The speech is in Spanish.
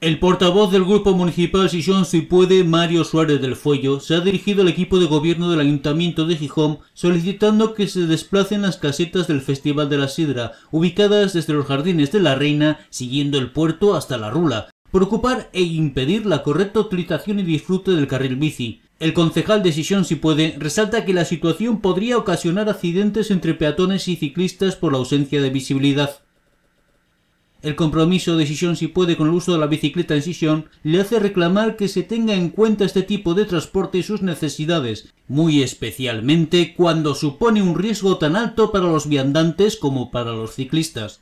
El portavoz del Grupo Municipal Sison Si Puede, Mario Suárez del Fuello, se ha dirigido al equipo de gobierno del Ayuntamiento de Gijón solicitando que se desplacen las casetas del Festival de la Sidra, ubicadas desde los Jardines de la Reina, siguiendo el puerto hasta la Rula, por ocupar e impedir la correcta utilización y disfrute del carril bici. El concejal de Sison Si Puede resalta que la situación podría ocasionar accidentes entre peatones y ciclistas por la ausencia de visibilidad. El compromiso de Sison si puede con el uso de la bicicleta en Sison le hace reclamar que se tenga en cuenta este tipo de transporte y sus necesidades, muy especialmente cuando supone un riesgo tan alto para los viandantes como para los ciclistas.